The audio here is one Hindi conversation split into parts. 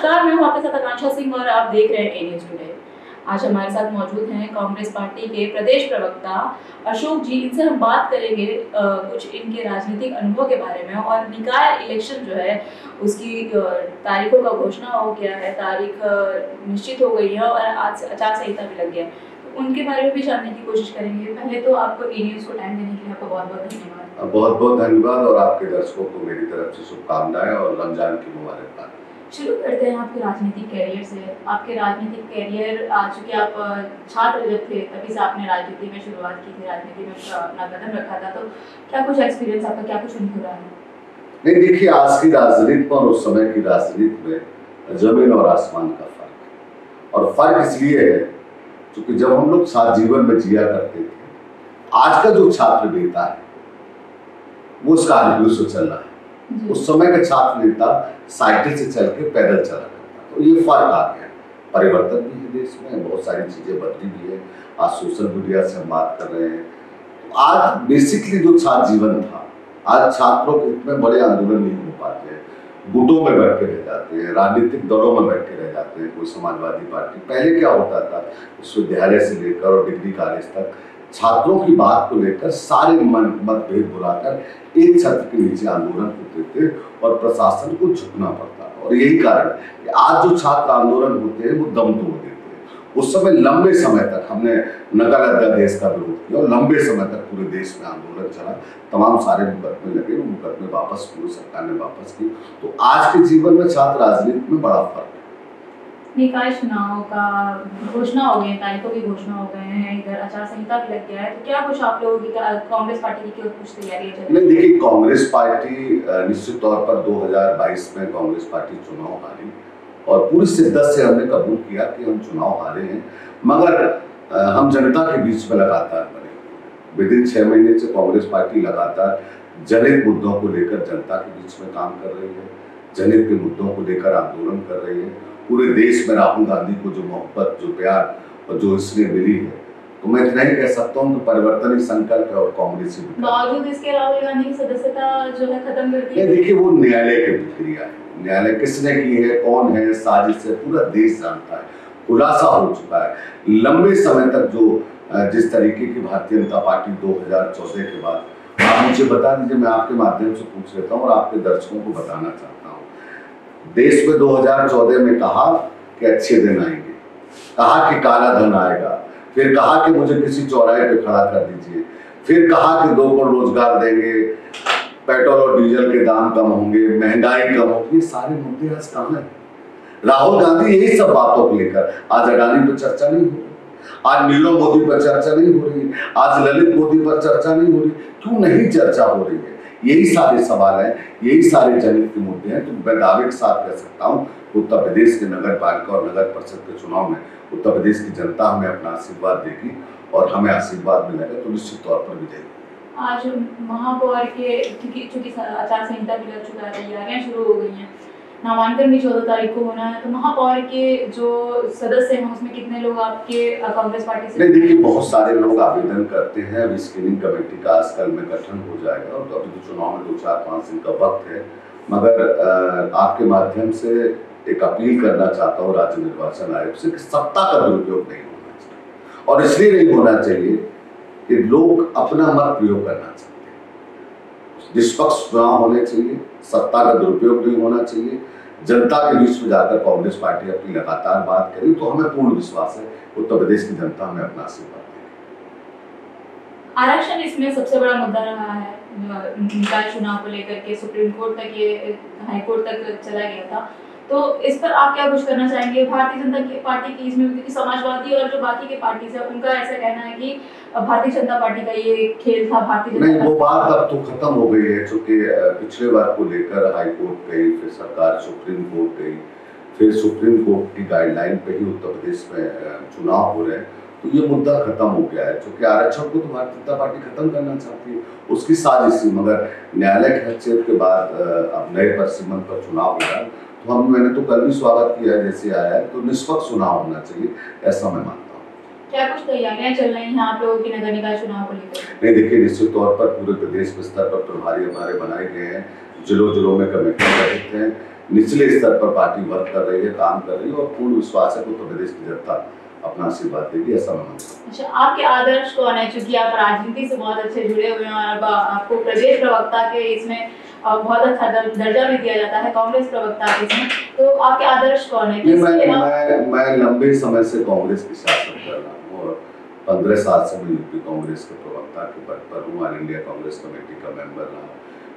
नमस्कार मैं हूँ, आपके साथ आकांक्षा सिंह और आप देख रहे हैं ए न्यूज़ टुडे आज हमारे साथ मौजूद हैं कांग्रेस पार्टी के प्रदेश प्रवक्ता अशोक जी। इनसे हम बात करेंगे कुछ इनके राजनीतिक अनुभव के बारे में और निकाय इलेक्शन जो है, उसकी तारीखों का घोषणा हो गया है। तारीख निश्चित हो गई है और आज आचार संहिता भी लग गया तो उनके बारे में भी जानने की कोशिश करेंगे। पहले तो आपको ए न्यूज़ को टाइम देने के लिए आपका बहुत बहुत धन्यवाद। बहुत बहुत धन्यवाद और आपके दर्शकों को मेरी तरफ़ से शुभकामनाएँ और रमज़ान की मुबारकबाद। शुरू करते हैं आपके राजनीतिक कैरियर से। आपके राजनीतिक कैरियर चूँकि, आप छात्र जब थे, तभी से आपने राजनीति में शुरुआत की थी, राजनीति में अपना कदम रखा था। तो क्या कुछ एक्सपीरियंस आपका, क्या कुछ अनुभव रहा है? नहीं, देखिए, आज की राजनीति में और उस समय की राजनीति में ज़मीन और आसमान का फ़र्क और फ़र्क इसलिए है, क्योंकि जब हम लोग साथ जीवन में जिया करते थे, आज का जो छात्र नेता है, वो उसका स्कॉर्पियो से चल रहा है। उस समय का छात्र नेता साइकिल से चल के पैदल चला करता तो ये फ़र्क आ गया। परिवर्तन भी है देश में, बहुत सारी चीज़ें बदली भी है। आज सोशल मीडिया से हम बात कर रहे हैं। तो आज बेसिकली जो छात्र जीवन था, आज छात्रों के इतने बड़े आंदोलन नहीं हो पाते हैं। गुटों में बैठ के रह जाते हैं, राजनीतिक दलों में बैठ के रह जाते हैं। कोई समाजवादी पार्टी, पहले क्या होता था? विश्वविद्यालय से लेकर और डिग्री कॉलेज तक छात्रों की बात को लेकर सारे मन मतभेद बुलाकर एक छत्र के नीचे आंदोलन होते थे और प्रशासन को झुकना पड़ता और यही कारण कि आज जो छात्र आंदोलन होते हैं, वो दम तोड़ देते हैं। उस समय लंबे समय तक हमने नकल अध्यादेश का विरोध किया और लंबे समय तक पूरे देश में आंदोलन चला। तमाम सारे मुकदमे लगे, वो मुकदमे वापस पूरी सरकार ने वापस की तो आज के जीवन में छात्र राजनीति में बड़ा फ़र्क है। निकाय चुनाव का घोषणा हो गई, तारीखों की घोषणा हो गए हैं, इधर आचार संहिता भी लग गया है तो क्या कुछ आप लोगों की कांग्रेस पार्टी की कुछ तैयारी रही नहीं, देखिए, कांग्रेस पार्टी निश्चित तौर पर 2022 में कांग्रेस पार्टी चुनाव हारी और पूरी शिद्दत से हमने कबूल किया कि हम चुनाव हारे हैं, मगर हम जनता के बीच में लगातार बने। विद इन छह महीने से कांग्रेस पार्टी लगातार जनहित मुद्दों को लेकर जनता के बीच में काम कर रही है जनहित के मुद्दों को लेकर आंदोलन कर रही है पूरे देश में राहुल गांधी को जो मोहब्बत जो प्यार और जो इसलिए मिली है तो मैं इतना ही कह सकता हूँ कि परिवर्तन ही संकल्प है और कांग्रेस ही बावजूद इसके राहुल गांधी की सदस्यता जो है खत्म कर दी। देखिए वो न्यायालय की प्रक्रिया है। न्यायालय किसने की है कौन है साजिश है पूरा देश जानता है। खुलासा हो चुका है। लंबे समय तक जो जिस तरीके की भारतीय जनता पार्टी 2014 के बाद आप मुझे बता दीजिए मैं आपके माध्यम से पूछ लेता हूँ और आपके दर्शकों को बताना चाहता हूँ। देश में 2014 में कहा कि अच्छे दिन आएँगे। कहा कि काला धन आएगा। फिर कहा कि मुझे किसी चौराहे पे खड़ा कर दीजिए। फिर कहा कि दो करोड़ रोज़गार देंगे। पेट्रोल और डीजल के दाम कम होंगे, महँगाई कम होगी। ये सारे मुद्दे आज कहाँ है। राहुल गांधी यही सब बातों को लेकर आज अडानी पर चर्चा नहीं हो आज नीरव मोदी पर चर्चा नहीं हो रही। आज ललित मोदी पर चर्चा नहीं हो रही। क्यों नहीं चर्चा हो रही है? यही सारे सवाल हैं, यही सारे जनहित के मुद्दे हैं तो मैं दावे के साथ कह सकता हूँ, उत्तर प्रदेश के नगर पालिका और नगर परिषद के चुनाव में उत्तर प्रदेश की जनता हमें अपना आशीर्वाद देगी और हमें आशीर्वाद मिलेगा तो निश्चित तौर पर विजय। आज महापौर के चूँकि आचार संहिता भी लग चुका है तैयारियाँ शुरू हो गई हैं नामांकन भी चौदह तारीख को होना है। तो महापौर के जो सदस्य हैं, उसमें कितने लोग आपके कांग्रेस पार्टी से? नहीं, देखिए, बहुत सारे लोग आवेदन करते हैं। अभी स्क्रीनिंग कमेटी का आजकल में गठन हो जाएगा। और तो अभी तो चुनाव में दो चार पाँच दिन का वक्त है। मगर आपके माध्यम से एक अपील करना चाहता हूँ राज्य निर्वाचन आयोग से कि सत्ता का दुरुपयोग नहीं होना चाहिए। और इसलिए नहीं होना चाहिए कि लोग अपना मत प्रयोग करना चाहते निष्पक्ष चुनाव होने चाहिए। सत्ता का दुरुपयोग नहीं होना चाहिए। जनता के बीच में जाकर कांग्रेस पार्टी अपनी लगातार बात करी तो हमें पूर्ण विश्वास है, उत्तर प्रदेश की जनता हमें अपना आशीर्वाद आरक्षण इसमें सबसे बड़ा मुद्दा रहा है। निकाय चुनाव को लेकर के सुप्रीम कोर्ट तक ये हाई कोर्ट तक चला गया था। तो इस पर आप क्या कुछ करना चाहेंगे? भारतीय जनता पार्टी की इसमें क्योंकि समाजवादी और जो बाकी के पार्टी है उनका ऐसा कहना है कि भारतीय जनता पार्टी का ये खेल था भारतीय नहीं वो बात अब तो खत्म हो गई है चूँकि पिछले बार को लेकर हाई कोर्ट गई फिर सरकार सुप्रीम कोर्ट गई फिर सुप्रीम कोर्ट की गाइडलाइन पे ही उत्तर प्रदेश में चुनाव हो रहे हैं। तो ये मुद्दा खत्म हो गया है क्योंकि आरक्षण को तो भारतीय जनता पार्टी खत्म करना चाहती है उसकी साजिश थी मगर न्यायालय के हस्तक्षेप के बाद अब नए परिसीमन पर चुनाव हो रहा है। तो हम मैंने तो कल भी स्वागत किया है जैसे आया है तो निष्पक्ष चुनाव होना चाहिए ऐसा मैं मानता हूँ। क्या कुछ तैयारियाँ चल रही हैं आप लोगों की नगर निकाय चुनाव को लेकर? नहीं देखिए निश्चित तौर पर पूरे प्रदेश स्तर पर प्रभारी हमारे बनाए गए हैं जिलों जिलों में कमेटियाँ गठित हैं निचले स्तर पर पार्टी वर्क कर रही है काम कर रही है और पूर्ण विश्वास है उत्तर प्रदेश की जनता अपना आशीर्वाद देगी ऐसा मैं मानता अच्छा आपके आदर्श कौन है? चूँकि आप राजनीति से बहुत अच्छे जुड़े हुए हैं और आपको प्रदेश प्रवक्ता के इसमें बहुत अच्छा दर्जा भी दिया जाता है कांग्रेस प्रवक्ता के इसमें तो आपके आदर्श कौन है? मैं मैं मैं लंबे समय से कांग्रेस की शासन कर रहा हूँ और पंद्रह साल से मैं यूपी कांग्रेस के प्रवक्ता के पद पर हूँ ऑल इंडिया कांग्रेस कमेटी का मेंबर रहा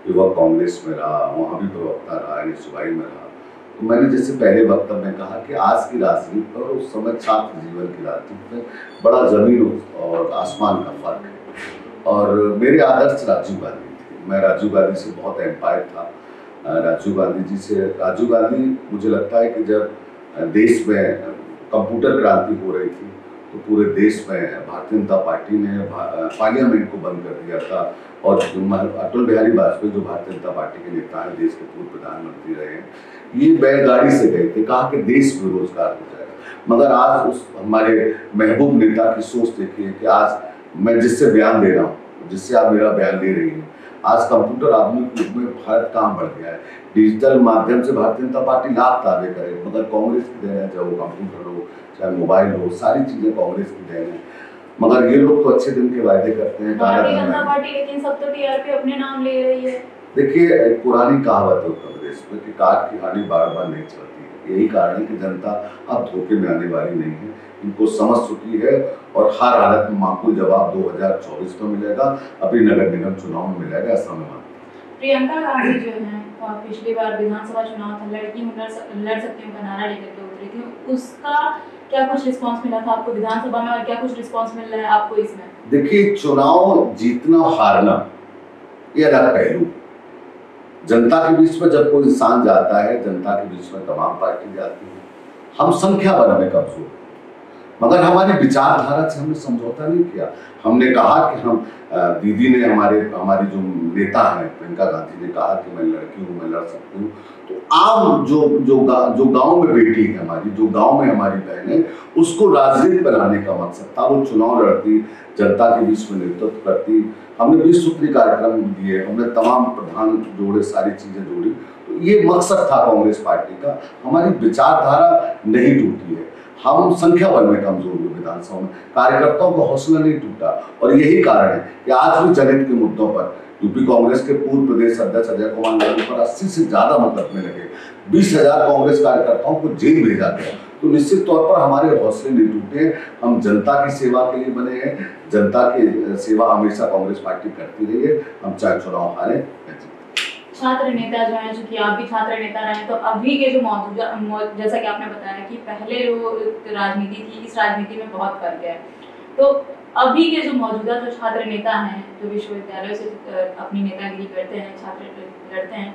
युवा कांग्रेस में रहा वहाँ भी प्रवक्ता रहा यानी सुबाई में रहा। तो मैंने जैसे पहले वक्तव्य में कहा कि आज की राजनीति और उस समय छात्र जीवन की राजनीति में बड़ा ज़मीन और आसमान का फ़र्क है। और मेरे आदर्श राजीव गांधी मैं राजीव गांधी से बहुत एम्पायर था। राजीव गांधी जी से, राजीव गांधी, मुझे लगता है कि जब देश में कंप्यूटर क्रांति हो रही थी तो पूरे देश में भारतीय जनता पार्टी ने पार्लियामेंट को बंद कर दिया था। और अटल बिहारी वाजपेयी, जो भारतीय जनता पार्टी के नेता हैं, देश के पूर्व प्रधानमंत्री रहे हैं, ये बैलगाड़ी से गए थे, कहा कि देश बेरोजगार हो जाएगा मगर आज उस, हमारे महबूब नेता की सोच देखिए कि आज मैं जिससे बयान दे रहा हूँ, जिससे आप मेरा बयान दे रही हैं आज कंप्यूटर आधुनिक युग में भारत काम बढ़ गया है। डिजिटल माध्यम से भारतीय जनता पार्टी लाभ दावे करे मगर कांग्रेस की देन है चाहे वो कंप्यूटर हो चाहे मोबाइल हो सारी चीज़ें कांग्रेस की देन है। मगर ये लोग तो अच्छे दिन के वायदे करते हैं भारतीय जनता पार्टी लेकिन सब तो टीआरपी अपने नाम ले रही है। देखिए एक पुरानी कहावत है कांग्रेस में कि काट की हानि बार बार नहीं चलती यही कारण है कि जनता अब धोखे में आने वाली नहीं है। इनको समझ चुकी है और हर हालत में माकूल जवाब 2024 में मिलेगा। अभी नगर निगम चुनाव में मिलेगा ऐसा मैं मानता प्रियंका गांधी जो है पिछली बार विधानसभा चुनाव था लड़की लड़ सकती हूँ का नारा लेकर के उतरी थी। उसका क्या कुछ रिस्पांस मिला था आपको विधानसभा में और क्या कुछ रिस्पांस मिल रहा है आपको इसमें? देखिए चुनाव जीतना हारना ये अलग पहलू। जनता के बीच में जब कोई इंसान जाता है जनता के बीच में तमाम पार्टी जाती है। हम संख्या बल में कमज़ोर मगर हमारी विचारधारा से हमने समझौता नहीं किया। हमने कहा कि हम दीदी ने हमारे हमारी जो नेता हैं प्रियंका गांधी ने कहा कि मैं लड़की हूँ मैं लड़ सकती हूँ। तो आम जो जो गा, जो गाँव में बेटी है हमारी जो गाँव में हमारी बहन है उसको राजनीति बनाने का मकसद था। वो चुनाव लड़ती जनता के बीच में नेतृत्व करती। हमने बीस सूत्री कार्यक्रम दिए हमने तमाम प्रधान जोड़े सारी चीज़ें जोड़ी। तो ये मकसद था कांग्रेस पार्टी का। हमारी विचारधारा नहीं टूटी है। हम संख्या बल में कमज़ोर हुए विधानसभा में। कार्यकर्ताओं का हौसला नहीं टूटा। और यही कारण है कि आज भी जनहित के मुद्दों पर यूपी कांग्रेस के पूर्व प्रदेश अध्यक्ष अजय कुमार लालू पर अस्सी से ज़्यादा मुकदमे लगे। बीस हज़ार कांग्रेस कार्यकर्ताओं को जेल भेजा गया। तो निश्चित तौर पर हमारे हौसले नहीं टूटे हम जनता की सेवा के लिए बने हैं। जनता की सेवा हमेशा कांग्रेस पार्टी करती रही है। हम चाहे चुनाव हारे छात्र नेता जो है, चूँकि आप भी छात्र नेता रहे तो अभी के जो मौजूदा जैसा कि आपने बताया कि पहले जो राजनीति थी, इस राजनीति में बहुत फ़र्क है। तो अभी के जो मौजूदा जो छात्र नेता हैं, जो विश्वविद्यालय से अपनी नेतागिरी करते हैं, छात्र लड़ते हैं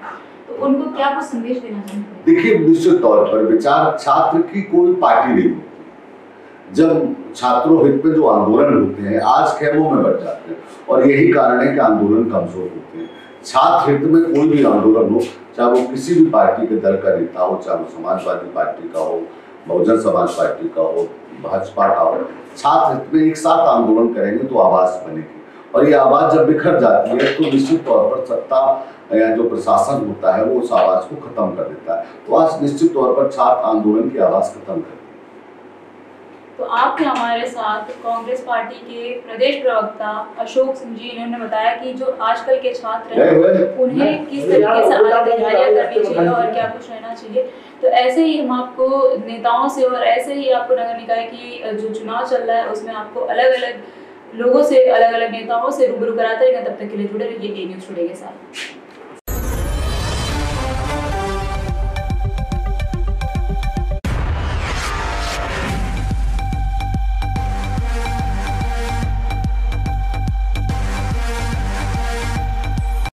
तो उनको क्या कुछ संदेश देना चाहिए? देखिए, निश्चित तौर पर विचार छात्र की कोई पार्टी नहीं जब छात्रों हित में जो आंदोलन होते हैं, आज खेमों में बढ़ जाते हैं और यही कारण है कि आंदोलन कमज़ोर होते हैं। छात्र हित में कोई भी आंदोलन हो, चाहे वो किसी भी पार्टी के दल का नेता हो, चाहे वो समाजवादी पार्टी का हो, बहुजन समाज पार्टी का हो, भाजपा का हो, छात्र हित में एक साथ आंदोलन करेंगे तो आवाज़ बनेगी। और ये आवाज़ जब बिखर जाती है तो निश्चित तौर पर सत्ता या जो प्रशासन होता है, वो उस आवाज़ को खत्म कर देता है। तो आज निश्चित तौर पर छात्र आंदोलन की आवाज़ खत्म कर तो आपके हमारे साथ कांग्रेस पार्टी के प्रदेश प्रवक्ता अशोक सिंह जी इन्होंने बताया कि जो आजकल के छात्र हैं उन्हें किस तरीके से आगे तैयारियाँ करनी चाहिए और क्या कुछ रहना चाहिए? तो ऐसे ही हम आपको नेताओं से और ऐसे ही आपको नगर निकाय की जो चुनाव चल रहा है उसमें आपको अलग अलग लोगों से अलग अलग नेताओं से रूबरू कराते रहेंगे। तब तक के लिए जुड़े रहिए न्यूज़ टुडे के साथ।